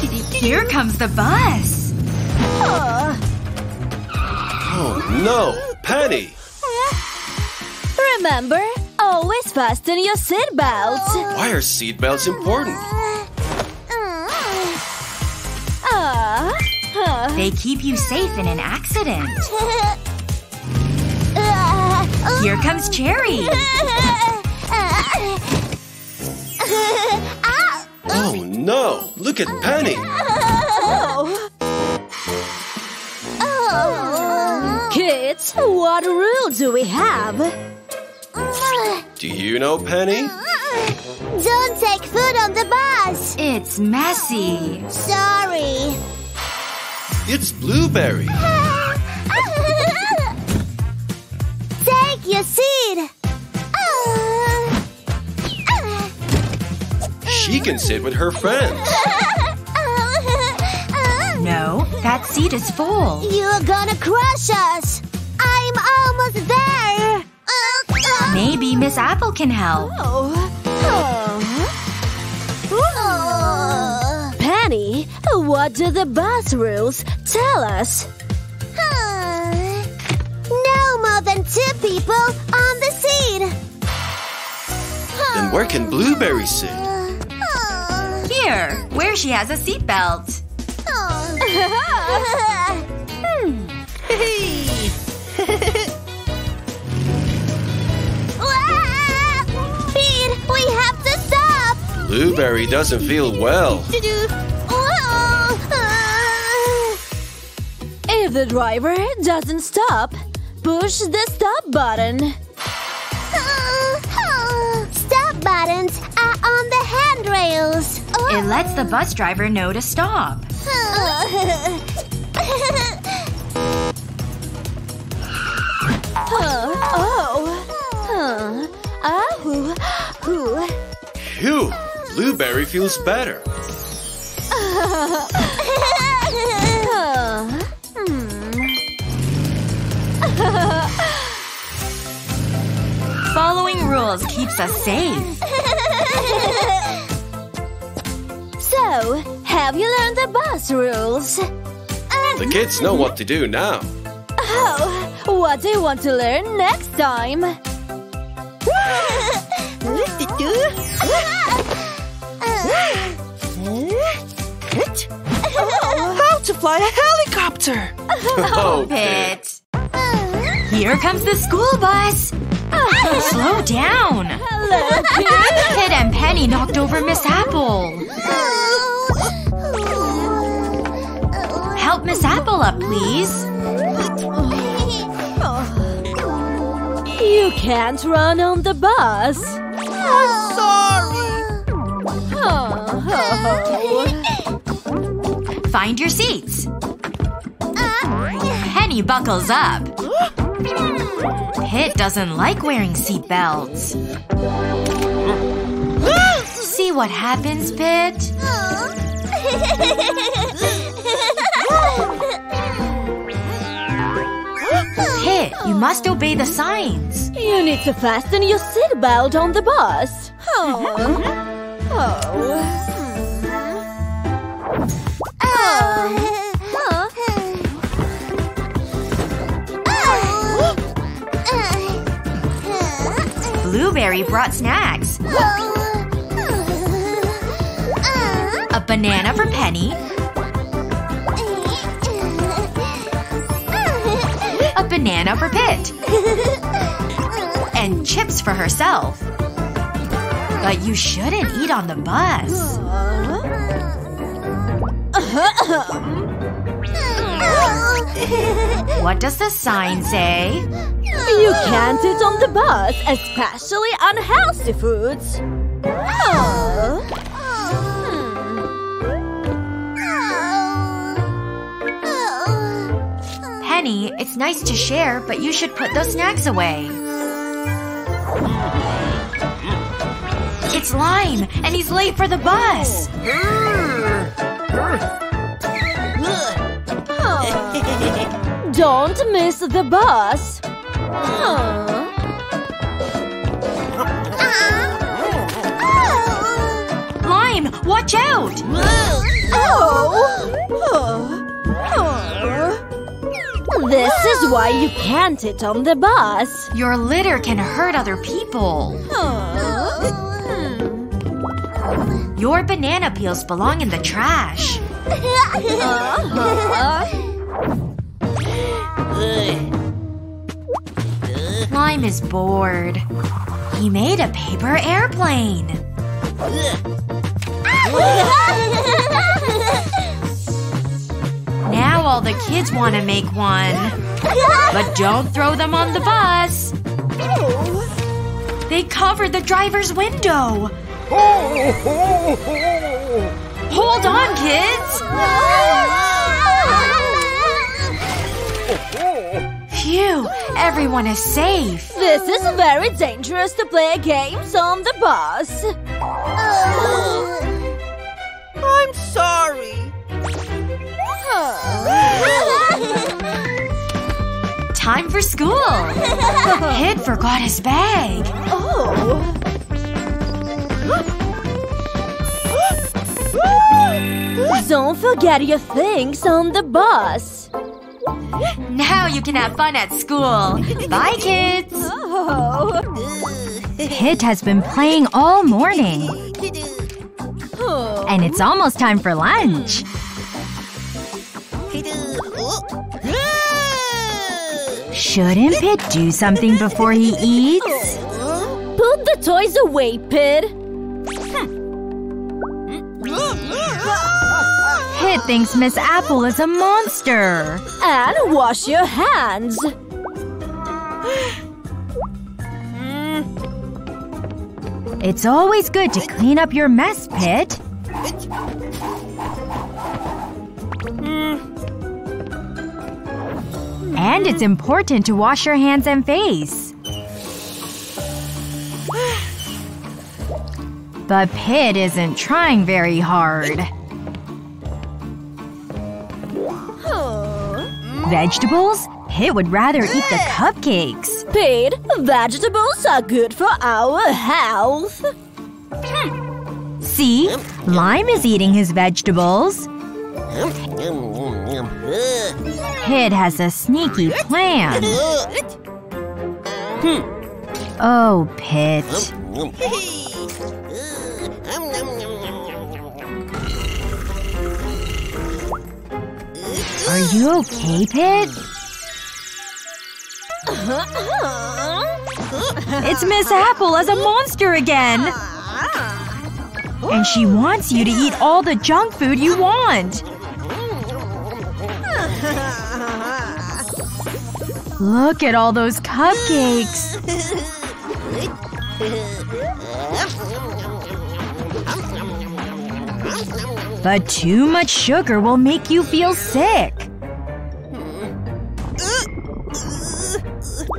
Here comes the bus. Oh no! Penny! Remember, always fasten your seatbelts. Why are seatbelts important? Ah. They keep you safe in an accident. Here comes Cherry. Oh no! Look at Penny! Oh kids, what rule do we have? Do you know Penny? Don't take food on the bus. It's messy. Sorry. It's Blueberry! Take your seat. She can sit with her friends. No, that seat is full. You're gonna crush us. I'm almost there. Maybe Miss Apple can help. oh, oh. oh. Penny, what do the bus rules tell us? No more than two people on the seat. Then where can Blueberry sit? Here, where she has a seatbelt. Pete, we have to stop. Blueberry doesn't feel well. If the driver doesn't stop, push the stop button. It lets the bus driver know to stop. Huh. Oh. Huh. Oh. Ooh. Phew! Blueberry feels better. Following rules keeps us safe. So, have you learned the bus rules? Uh, the kids know what to do now. Oh, what do you want to learn next time? How to fly a helicopter! Oh, Pit. Here comes the school bus. Slow down. Hello, Pit and Penny knocked over Miss Apple. Miss Apple up, please. You can't run on the bus. Find your seats. Penny buckles up. Pit doesn't like wearing seatbelts. See what happens, Pit? you must obey the signs. You need to fasten your seatbelt on the bus. Oh. Mm-hmm. Blueberry brought snacks. Oh. A banana for Penny. A banana for Pit. And chips for herself. But you shouldn't eat on the bus. What does the sign say? You can't eat on the bus, especially unhealthy foods. Penny, it's nice to share, but you should put those snacks away. It's Lime, and he's late for the bus. Don't miss the bus. Lime, watch out! Oh. oh. This is why you can't sit on the bus. Your litter can hurt other people. Your banana peels belong in the trash. Uh-huh. Lime is bored. He made a paper airplane. all the kids want to make one. But don't throw them on the bus. They covered the driver's window. Hold on, kids. Phew, everyone is safe. This is very dangerous to play games on the bus. Time for school. Pit forgot his bag. Oh. Don't forget your things on the bus. Now you can have fun at school. Bye, kids. Oh. Pit has been playing all morning. And it's almost time for lunch. Shouldn't Pit do something before he eats? Put the toys away, Pit. Pit thinks Miss Apple is a monster. And wash your hands. It's always good to clean up your mess, Pit. And it's important to wash your hands and face. But Pit isn't trying very hard. Vegetables? Pit would rather eat the cupcakes. Pit, vegetables are good for our health. See? Lime is eating his vegetables. Pit has a sneaky plan. Oh, Pit. Are you okay, Pit? It's Miss Apple as a monster again! And she wants you to eat all the junk food you want! Look at all those cupcakes! But too much sugar will make you feel sick.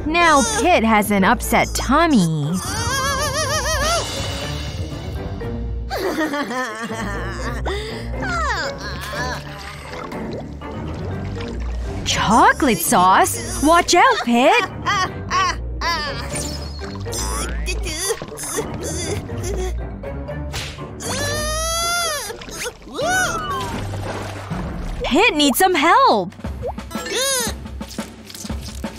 Now Pit has an upset tummy. Chocolate sauce? Watch out, Pit! Pit needs some help!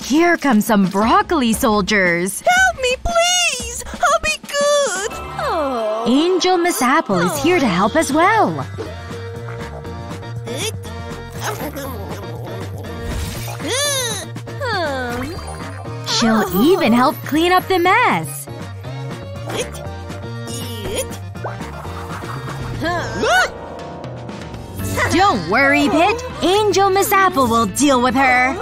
Here come some broccoli soldiers! Help me, please! I'll be good! Angel Miss Apple is here to help as well. She'll even help clean up the mess. Don't worry, Pit. Angel Miss Apple will deal with her.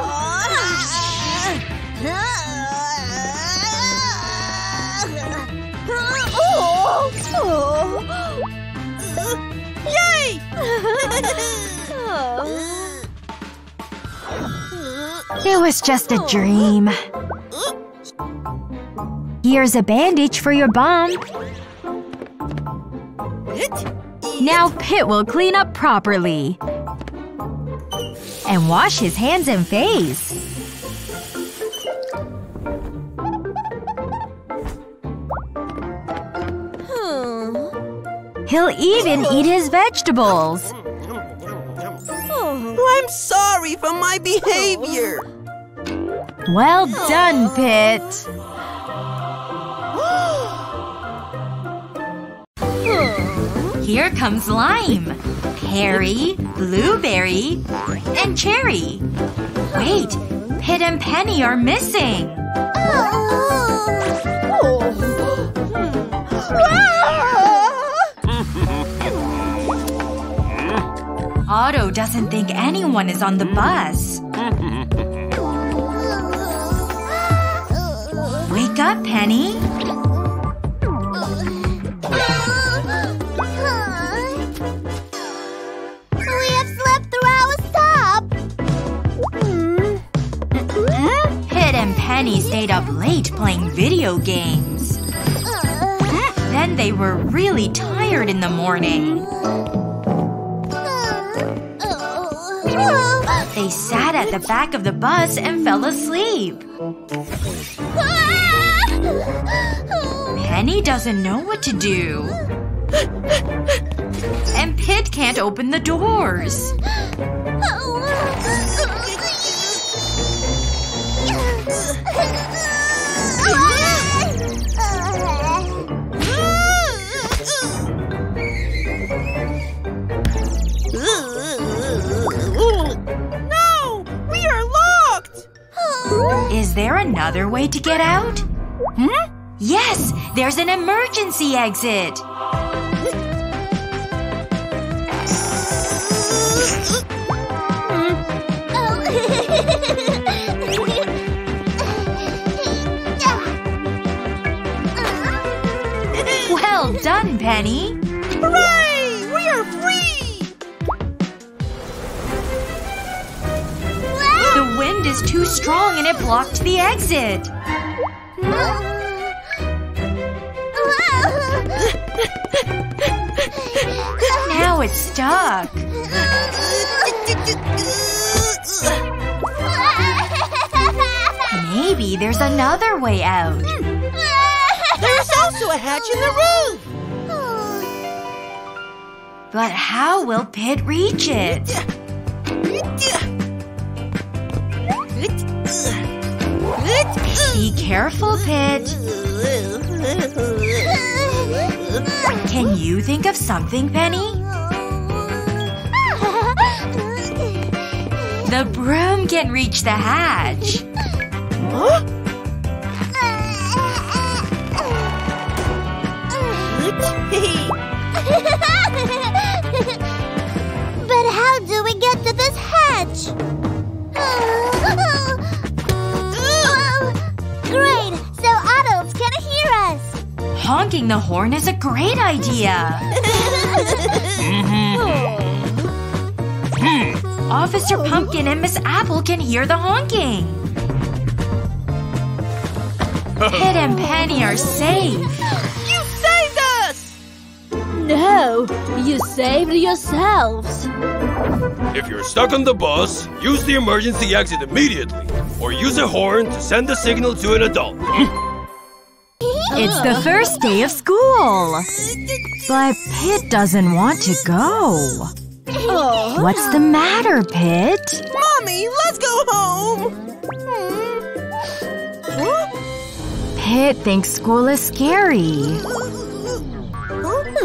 Yay! It was just a dream. Here's a bandage for your bum. Now Pit will clean up properly. And wash his hands and face. Hmm. He'll even eat his vegetables. Oh. I'm sorry for my behavior. Well done, Pit. Here comes Lime, Perry, Blueberry, and Cherry. Wait, Pit and Penny are missing. Otto doesn't think anyone is on the bus. Wake up, Penny. Playing video games. Then they were really tired in the morning. They sat at the back of the bus and fell asleep. Penny doesn't know what to do. And Pit can't open the doors. Is there another way to get out? Hmm? Yes, there's an emergency exit. Well done, Penny. Hooray! Too strong and it blocked the exit. Now it's stuck. Maybe there's another way out. There's also a hatch in the roof! But how will Pit reach it? Be careful, Pit. Can you think of something, Penny? The broom can reach the hatch. but Honking the horn is a great idea. Mm-hmm. Officer Pumpkin and Miss Apple can hear the honking. Pit and Penny are safe. You saved us! No, you saved yourselves. If you're stuck on the bus, use the emergency exit immediately. Or use a horn to send a signal to an adult. It's the first day of school. But Pit doesn't want to go. Uh-huh. What's the matter, Pit? Mommy, let's go home! Pit thinks school is scary.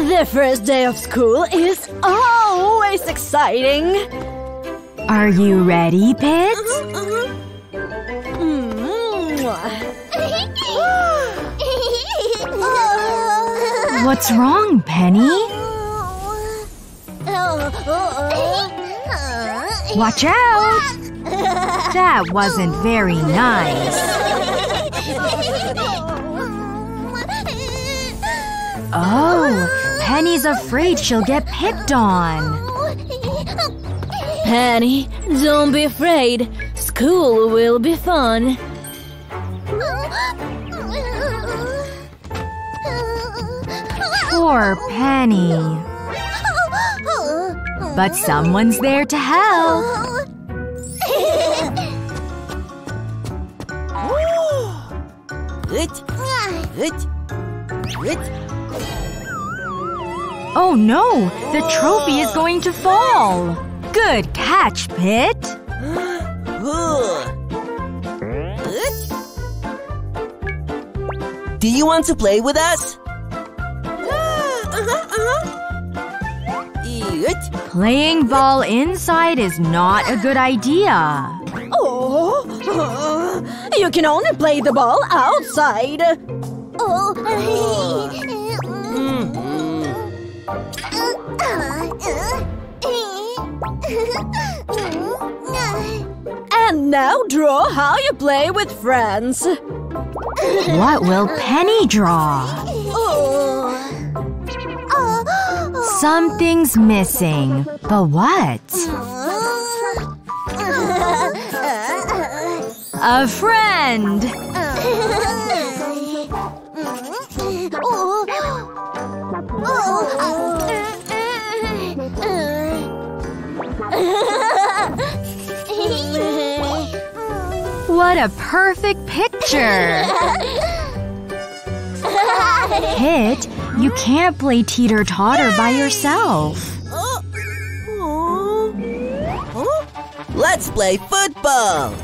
The first day of school is always exciting. Are you ready, Pit? Uh-huh, uh-huh. What's wrong, Penny? Watch out! That wasn't very nice. Oh, Penny's afraid she'll get picked on. Penny, don't be afraid. School will be fun. Poor Penny. But someone's there to help. Oh no! The trophy is going to fall! Good catch, Pit. Do you want to play with us? Playing ball inside is not a good idea. Oh, you can only play the ball outside. Oh. And now draw how you play with friends. What will Penny draw? Something's missing. But what? A friend! What a perfect picture! Pit, you can't play teeter totter by yourself. Let's play football.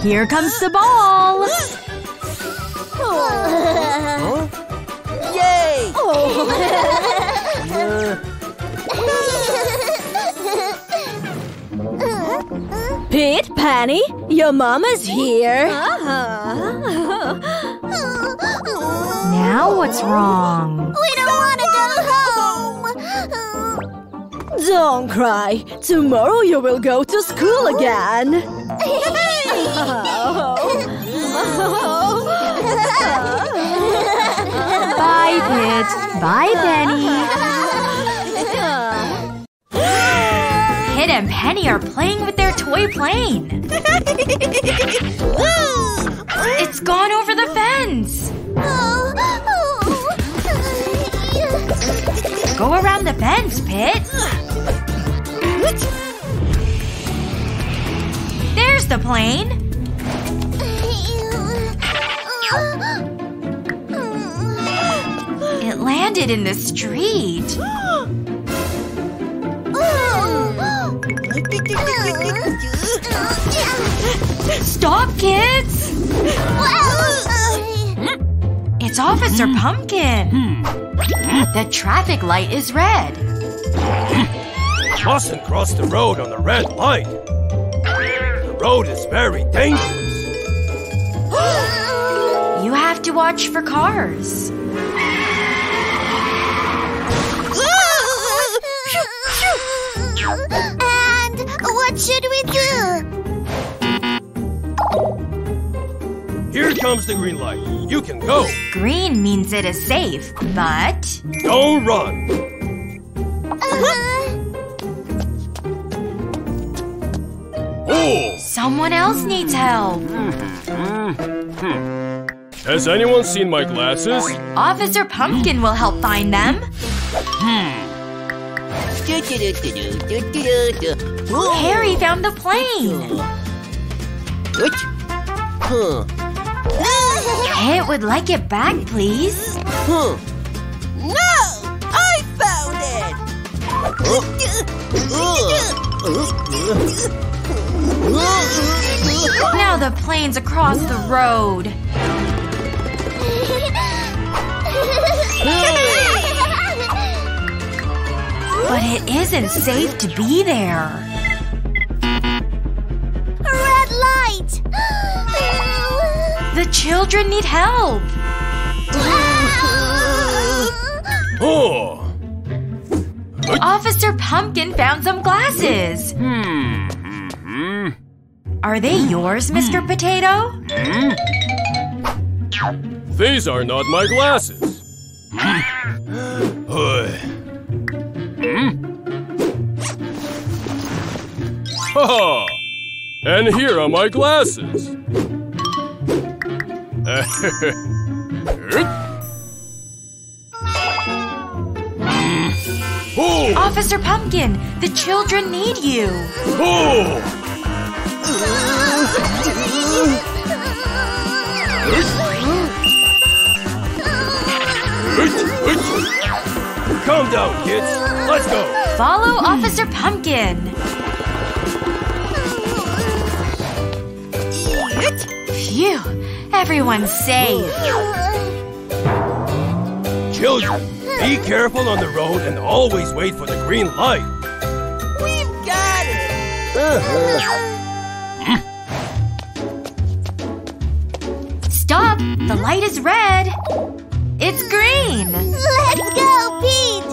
Here comes the ball! Yay! Pit, Penny, your mama's here. Now what's wrong? We don't want to go home. Don't cry. Tomorrow you will go to school again. Bye, Pit. Bye, Penny. Pit and Penny are playing with their toy plane. It's gone over the fence. Go around the fence, Pit. There's the plane. It landed in the street. Stop, kids! It's Officer Pumpkin. The traffic light is red. Mustn't cross the road on the red light. The road is very dangerous. You have to watch for cars. And what should comes the green light. You can go. Green means it is safe, but Don't run. Oh! someone else needs help. Has anyone seen my glasses? Officer Pumpkin will help find them. Harry found the plane. Huh. Pit would like it back, please. Huh. No! I found it! Now the plane's across the road. But it isn't safe to be there. Children need help. Oh! Officer Pumpkin found some glasses. Hmm. Are they yours, Mr. Hmm. Potato? Hmm. These are not my glasses. Hmm. Ha! And here are my glasses. Oh! Officer Pumpkin, the children need you. Oh! Calm down, kids. Let's go. Follow Officer Pumpkin. Phew. Everyone's safe. Children, be careful on the road and always wait for the green light. We've got it. Stop! The light is red. It's green. Let's go, Pete!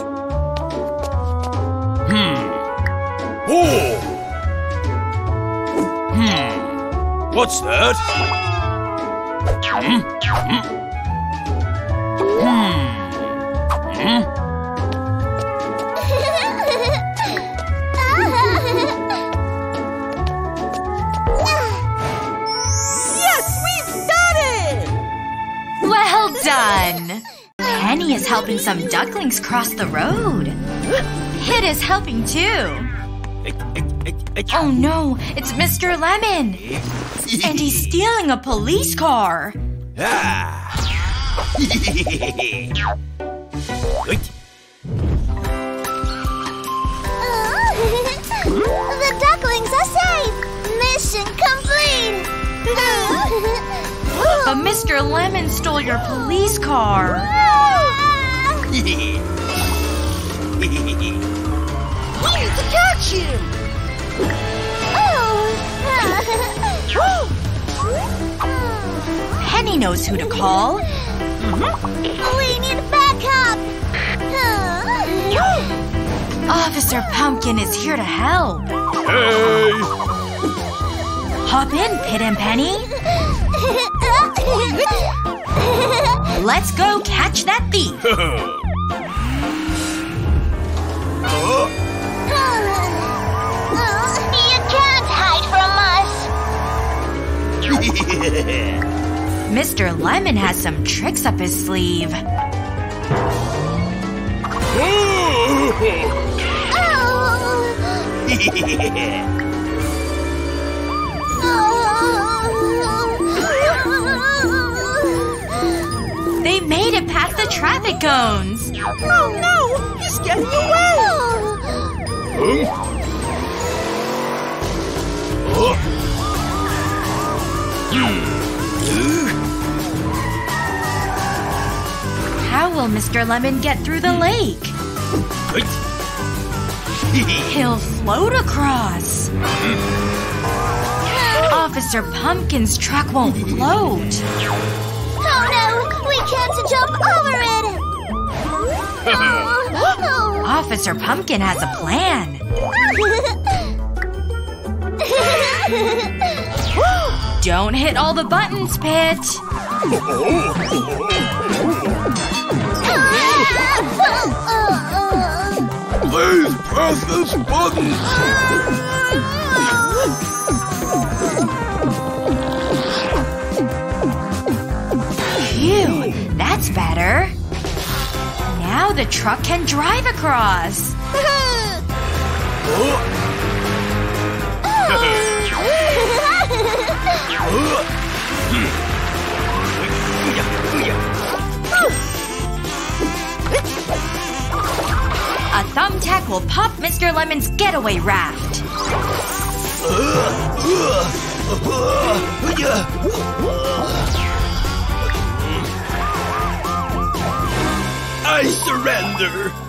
Hmm. Oh! Hmm. What's that? Penny is helping some ducklings cross the road. Pit is helping too. Oh no, it's Mr. Lemon! And he's stealing a police car. Ah! the ducklings are safe! Mission complete! Ah! But Mr. Lemon stole your police car. We need to catch him! Penny knows who to call. we need backup! Officer Pumpkin is here to help. Hey! Hop in, Pit and Penny. Let's go catch that thief. Mr. Lemon has some tricks up his sleeve. They made it past the traffic cones. Oh no! He's getting away! How hmm. Will Mr. Lemon get through the lake? He'll float across. Hmm. Officer Pumpkin's truck won't float. Oh no! We can't jump over it! Oh. Officer Pumpkin has a plan. Don't hit all the buttons, Pit. Oh. Please press this button! Phew, that's better. Now the truck can drive across. thumbtack will pop Mr. Lemon's getaway raft. I surrender!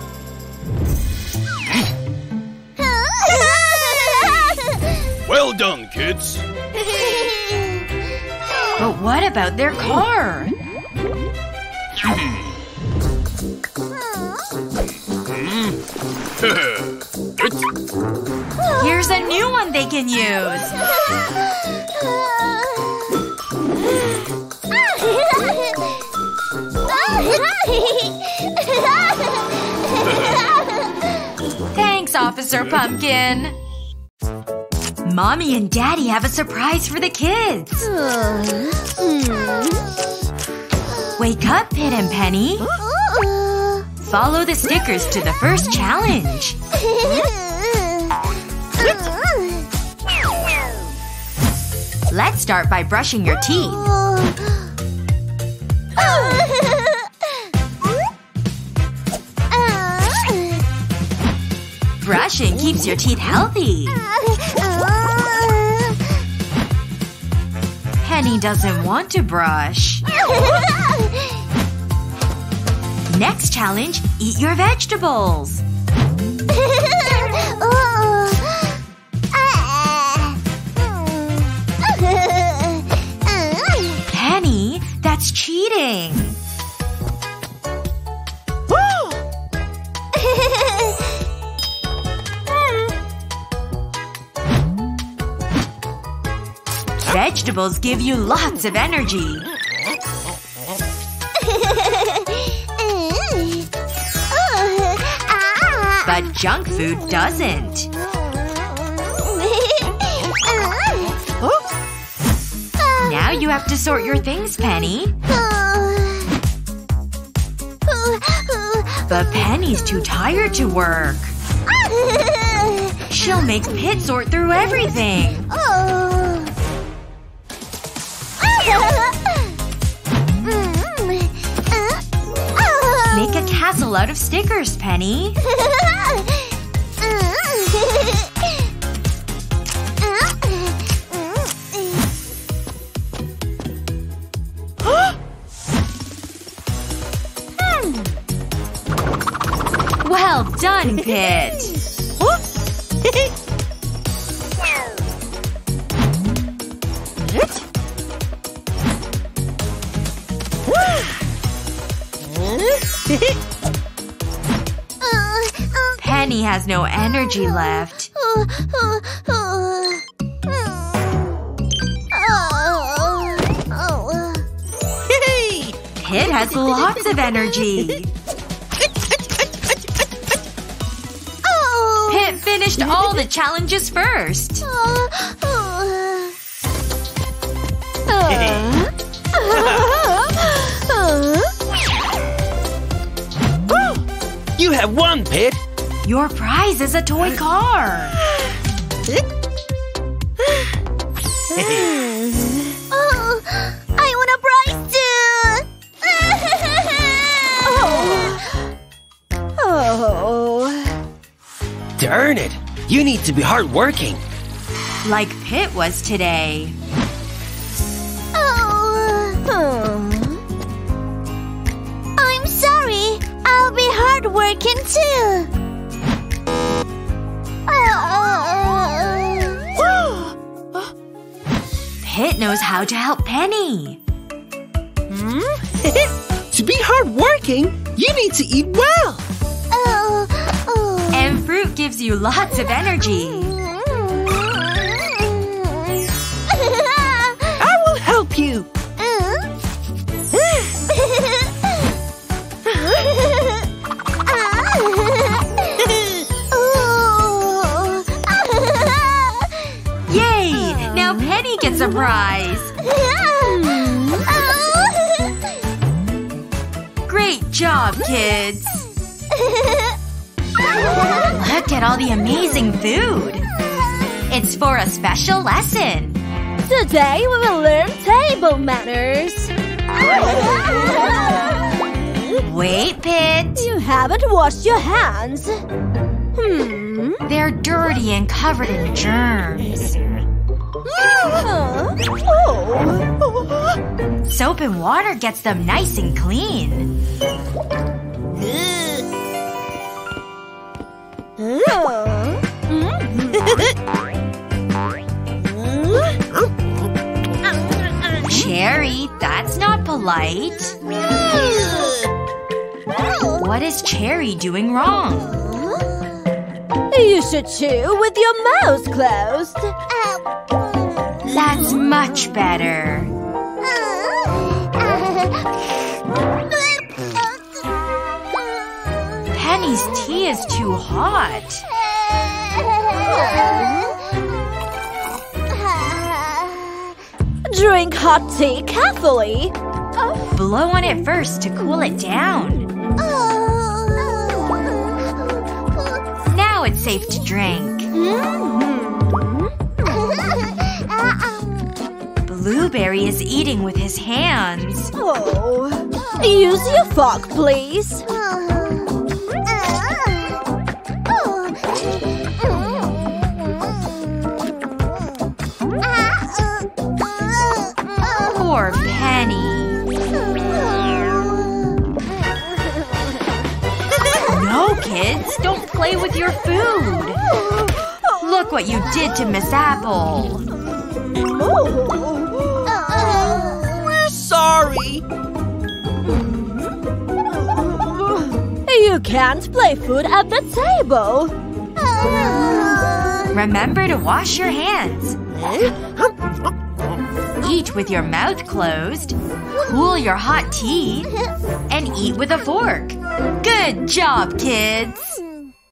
Well done, kids! But what about their car? Hmm. Here's a new one they can use. Thanks, Officer Pumpkin. Mommy and Daddy have a surprise for the kids. Wake up, Pit and Penny. Follow the stickers to the first challenge. Let's start by brushing your teeth. Brushing keeps your teeth healthy. Penny doesn't want to brush. Next challenge, eat your vegetables. Penny, that's cheating. Vegetables give you lots of energy. But junk food doesn't. Now you have to sort your things, Penny. But Penny's too tired to work. She'll make Pit sort through everything. Make a castle out of stickers, Penny. Well has no energy left. Hey! Pit has lots of energy. Pit finished all the challenges first. You have won, Pit! Your prize is a toy car. Oh, I want a prize too! Oh. oh. Darn it! You need to be hardworking. Like Pit was today. oh. Hmm. I'm sorry. I'll be hardworking too. Pit knows how to help Penny. Hmm? To be hardworking, you need to eat well. Oh, oh. And fruit gives you lots of energy. Penny gets a prize. Great job, kids. Look at all the amazing food. It's for a special lesson. Today we will learn table manners. Wait, Pit. You haven't washed your hands. Hmm. They're dirty and covered in germs. Huh? Oh. Soap and water gets them nice and clean. Cherry, that's not polite. What is Cherry doing wrong? You should chew with your mouth closed. Uh, That's much better. Penny's tea is too hot. Drink hot tea carefully. Blow on it first to cool it down. Now it's safe to drink. Blueberry is eating with his hands. Oh. Use your fork, please. Poor Penny. No, kids, don't play with your food. Look what you did to Miss Apple. We're sorry. You can't play food at the table. Remember to wash your hands. Eat with your mouth closed. Cool your hot tea. And eat with a fork. Good job, kids!